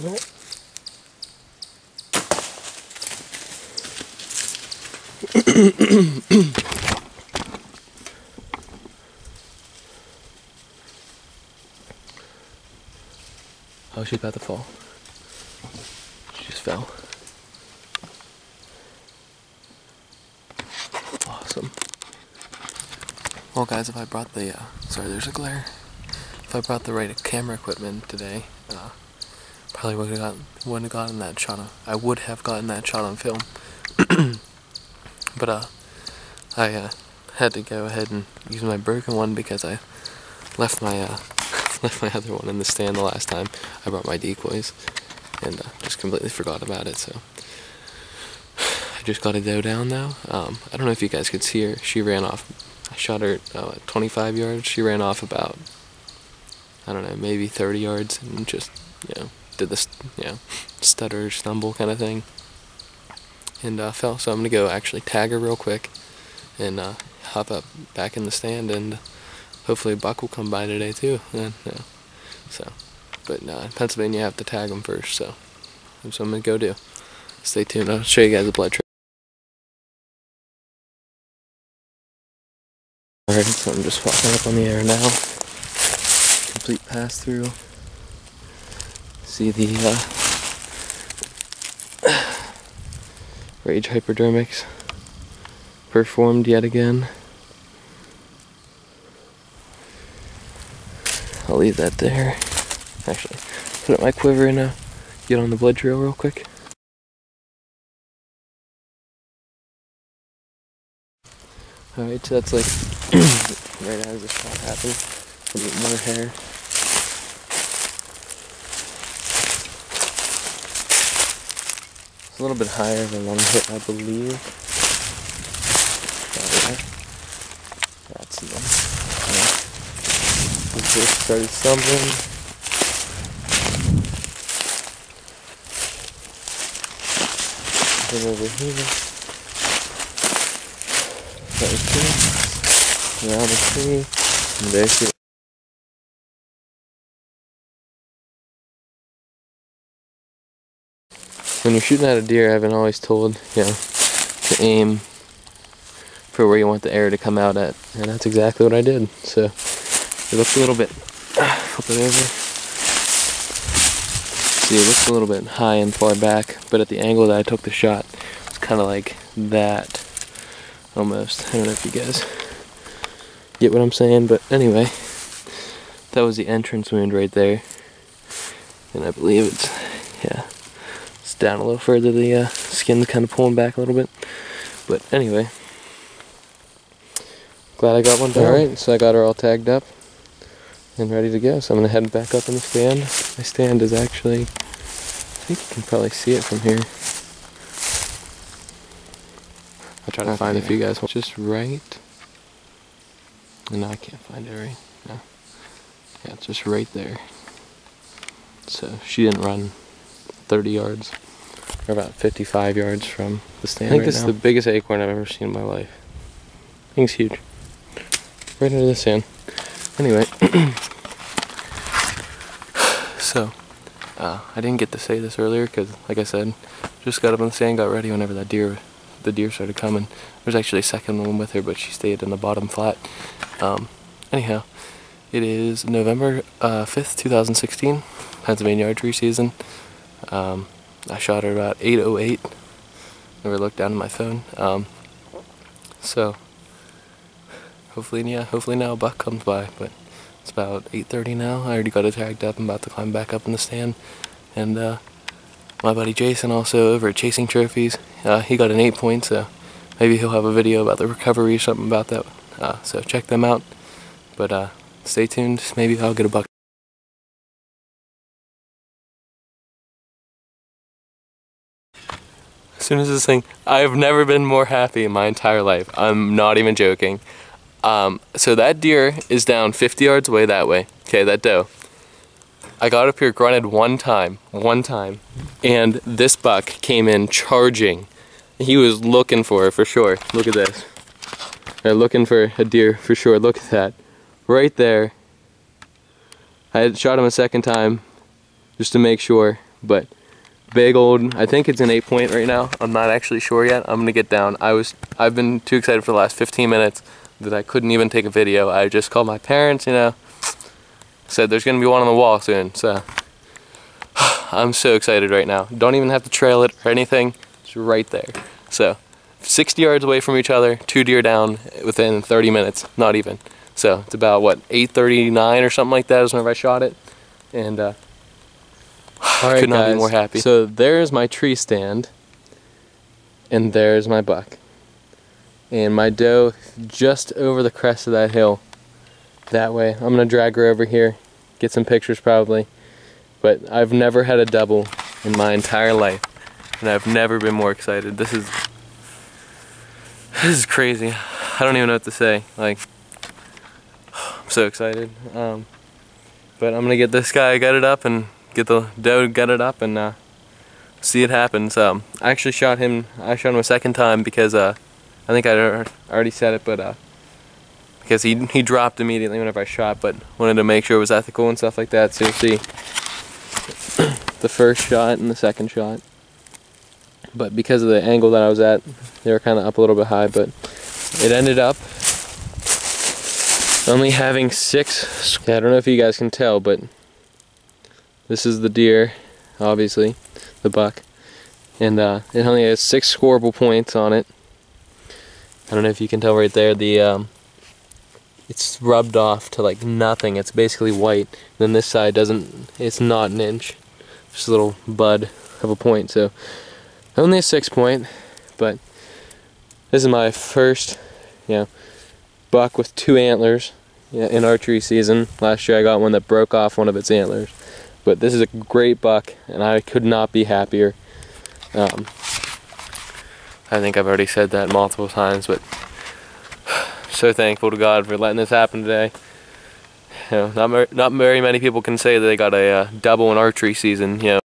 oh, she's about to fall. She just fell. Awesome. Well, guys, if I brought the, uh, sorry, there's a glare. If I brought the right camera equipment today, uh, probably would have gotten, wouldn't have gotten that shot on, I would have gotten that shot on film. but, uh, I, uh, had to go ahead and use my broken one because I left my, uh, left my other one in the stand the last time I brought my decoys and, uh, just completely forgot about it, so. I just got a doe down now. Um, I don't know if you guys could see her. She ran off. I shot her uh, at 25 yards. She ran off about I don't know, maybe 30 yards and just, you know, did this, you know, stutter, stumble kind of thing. And uh, fell. So I'm to go actually tag her real quick and uh, hop up back in the stand and hopefully Buck will come by today too. And, you know, so, but uh, in Pennsylvania you have to tag them first, so that's what I'm to go do. Stay tuned. I'll show you guys the blood trail. Alright, so I'm just walking up on the air now complete pass through. See the uh, Rage Hypodermics performed yet again. I'll leave that there. Actually, put up my quiver and uh, get on the blood trail real quick. Alright, so that's like right as this shot happened. A bit more hair. A little bit higher than one hit, I believe. That's them. Yeah. just started stumbling. Then over here. Was good. Around the tree. And there's it. When you're shooting at a deer, I've been always told, you know, to aim for where you want the arrow to come out at. And that's exactly what I did. So it looks a little bit, flip it over. See, it looks a little bit high and far back, but at the angle that I took the shot, it's kind of like that, almost. I don't know if you guys get what I'm saying, but anyway, that was the entrance wound right there. And I believe it's, yeah, down a little further, the uh, skin's kind of pulling back a little bit. But anyway, glad I got one done. Alright, so I got her all tagged up and ready to go. So I'm going to head back up in the stand. My stand is actually, I think you can probably see it from here. I'll try to okay. find if you guys. want. Just right. No, I can't find it right. No. Yeah, it's just right there. So she didn't run 30 yards. We're about 55 yards from the stand. I think right this now. is the biggest acorn I've ever seen in my life. I think it's huge. Right into the sand. Anyway, so uh, I didn't get to say this earlier because, like I said, just got up on the sand, got ready whenever that deer, the deer started coming. There's actually a second one with her, but she stayed in the bottom flat. Um, anyhow, it is November uh, 5th, 2016, Pennsylvania archery season. Um, I shot her about 808. Never looked down at my phone. Um, so hopefully, yeah, hopefully now a buck comes by. But it's about 8:30 now. I already got it tagged up. I'm about to climb back up in the stand. And uh, my buddy Jason, also over at Chasing Trophies, uh, he got an eight point. So maybe he'll have a video about the recovery or something about that. Uh, so check them out. But uh, stay tuned. Maybe I'll get a buck. Soon as this thing, I've never been more happy in my entire life. I'm not even joking. Um, so that deer is down 50 yards away that way. Okay, that doe. I got up here, grunted one time, one time, and this buck came in charging. He was looking for it for sure. Look at this. They're looking for a deer for sure. Look at that. Right there. I had shot him a second time just to make sure, but big old. I think it's an eight point right now. I'm not actually sure yet. I'm gonna get down. I was. I've been too excited for the last 15 minutes that I couldn't even take a video. I just called my parents. You know, said there's gonna be one on the wall soon. So I'm so excited right now. Don't even have to trail it or anything. It's right there. So 60 yards away from each other, two deer down within 30 minutes. Not even. So it's about what 8:39 or something like that is whenever I shot it, and. Uh, All right, could not guys. be more happy. So there's my tree stand, and there's my buck, and my doe just over the crest of that hill. That way, I'm gonna drag her over here, get some pictures probably. But I've never had a double in my entire life, and I've never been more excited. This is This is crazy. I don't even know what to say. Like, I'm so excited. Um, but I'm gonna get this guy gutted up and get the doe gutted up and uh, see it happen. So I actually shot him. I shot him a second time because uh, I think I already said it, but uh, because he he dropped immediately whenever I shot, but wanted to make sure it was ethical and stuff like that. So you'll see the first shot and the second shot. But because of the angle that I was at, they were kind of up a little bit high, but it ended up only having six. I don't know if you guys can tell, but this is the deer, obviously, the buck, and uh, it only has six scoreable points on it. I don't know if you can tell right there. The um, it's rubbed off to like nothing. It's basically white. Then this side doesn't. It's not an inch. Just a little bud of a point. So only a six point, but this is my first, you know, buck with two antlers in archery season. Last year I got one that broke off one of its antlers, but this is a great buck, and I could not be happier. Um, I think I've already said that multiple times, but so thankful to God for letting this happen today. You know, not not very many people can say that they got a uh, double in archery season. You know.